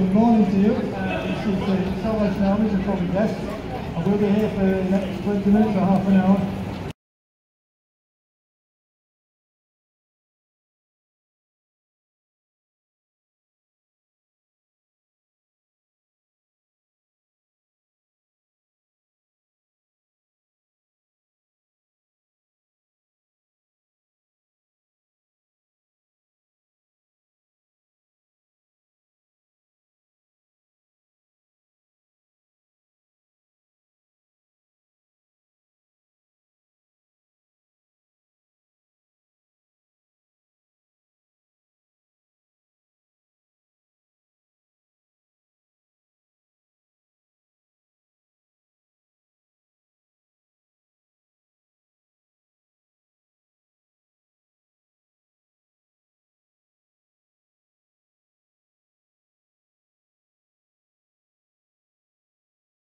good morning to you. Uh, this is uh, Salvation Army, you probably guessed. I will be here for the next 20 minutes or half an hour.